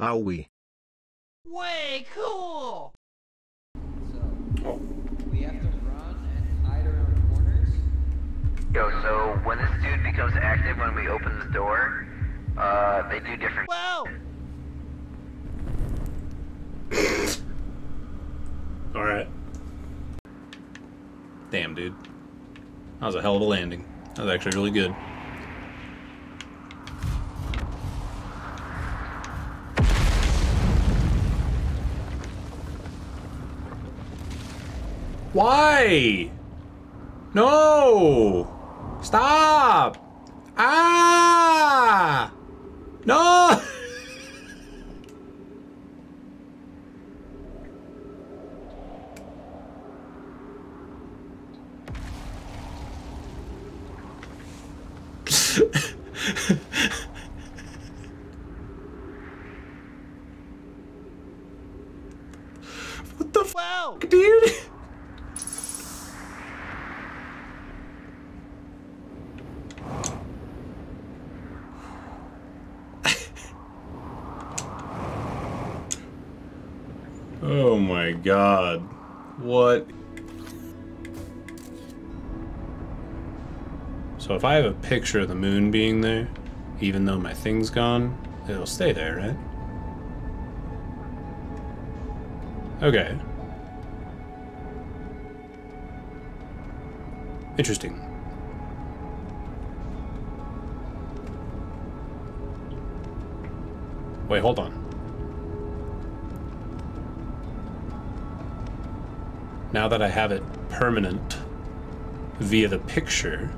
Are we? Way cool! So, we have to run and hide around corners. Yo, so when this dude becomes active when we open the door, uh, they do different. Whoa! Alright. Damn, dude. That was a hell of a landing. That was actually really good. Why? No! Stop! Ah! No! what the fuck, dude? oh my god. What? So if I have a picture of the moon being there, even though my thing's gone, it'll stay there, right? Okay. Interesting. Wait, hold on. Now that I have it permanent via the picture.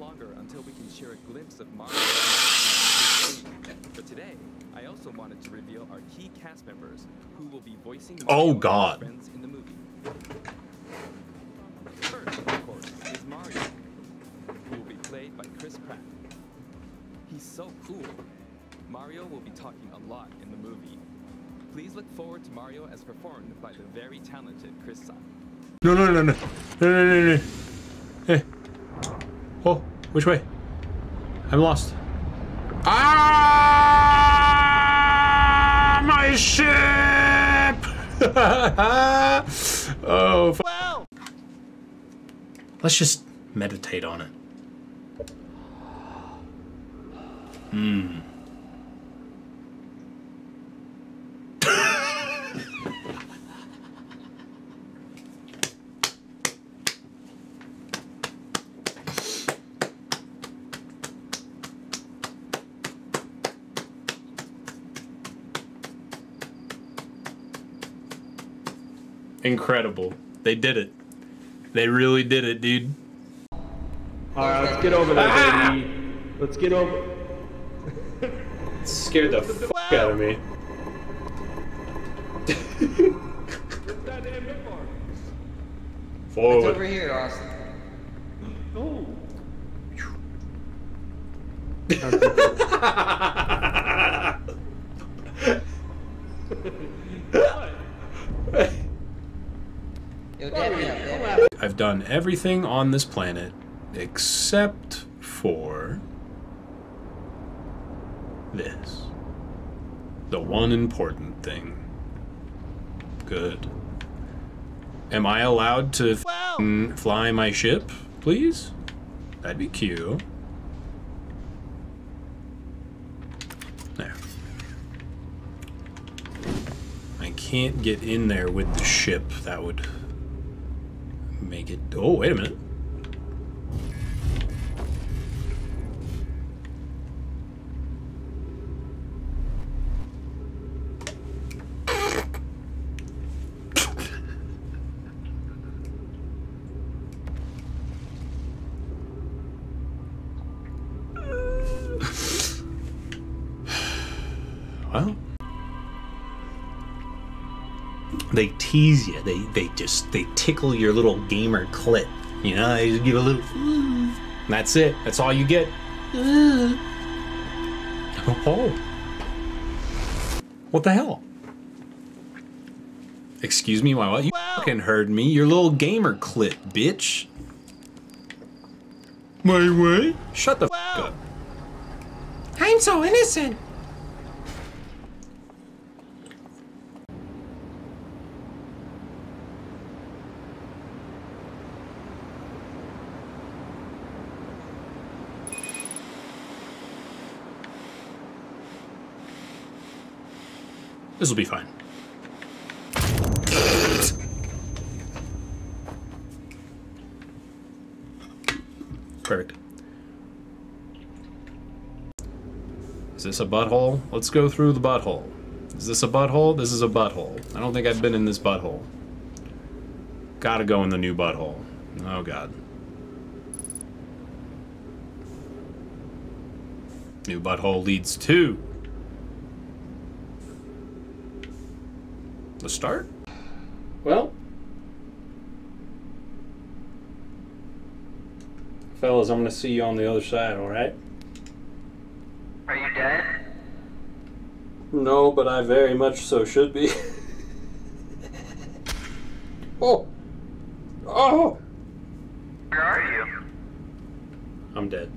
Longer until we can share a glimpse of Mario. but today, I also wanted to reveal our key cast members who will be voicing Oh, Mario and God. friends in the movie. First, of course, is Mario, who will be played by Chris Pratt. He's so cool. Mario will be talking a lot in the movie. Please look forward to Mario as performed by the very talented Chris Sun. No, no, no, no. No, no, no, no. Hey. Oh, which way? I'm lost. Ah, my ship! oh, f- Whoa! let's just meditate on it. Hmm. Incredible. They did it. They really did it, dude. Alright, let's get over there, ah! baby. Let's get over. Scared the fuck out of me. That damn bit. It's over here, Austin. Oh. Yo, dab me up, dab me up. I've done everything on this planet except for this. The one important thing. Good. Am I allowed to fly my ship, please? That'd be cute. There. I can't get in there with the ship. That would make it. Oh, wait a minute. They tease you. They they just they tickle your little gamer clit. You know, they just give a little. And that's it. That's all you get. Oh. What the hell? Excuse me, why what? You fucking heard me. Your little gamer clit, bitch. My what? Shut the fuck up. I'm so innocent. This will be fine. Perfect. Is this a butthole? Let's go through the butthole. Is this a butthole? This is a butthole. I don't think I've been in this butthole. Gotta go in the new butthole. Oh god. New butthole leads to the start? Well, fellas, I'm gonna see you on the other side, alright? Are you dead? No, but I very much so should be. oh! Oh! Where are you? I'm dead.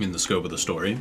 In the scope of the story.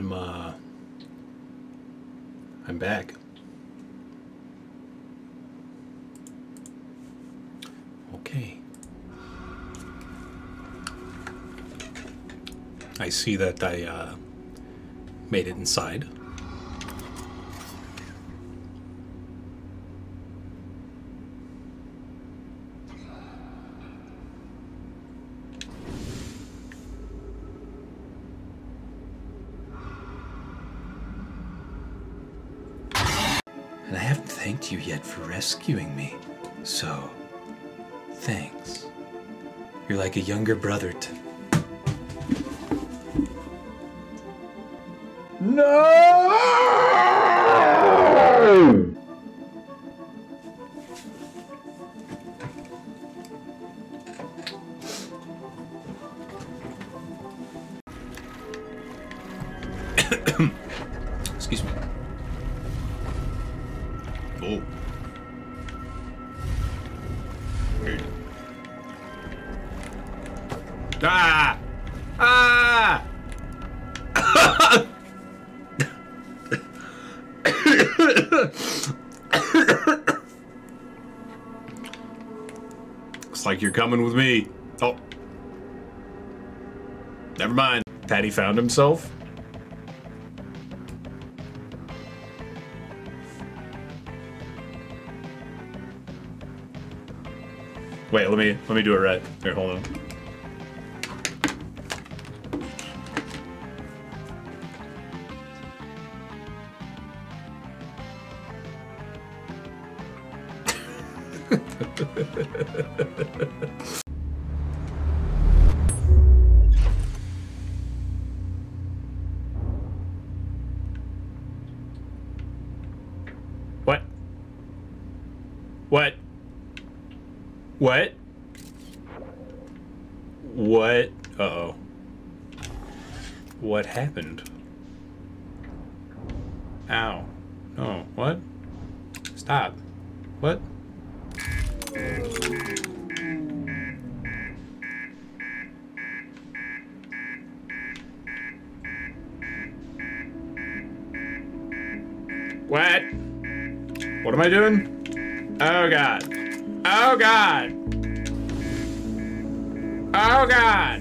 I'm uh I'm back. Okay. I see that I uh made it inside. And I haven't thanked you yet for rescuing me. So, thanks. You're like a younger brother to. No! Ah! Ah! Looks like you're coming with me. Oh. Never mind. Patty found himself. Wait, let me let me do it right. Here, hold on. What? What? What? What? Uh oh. What happened? Ow. No. What? Stop. What? What? What am I doing? Oh god. Oh god. Oh god.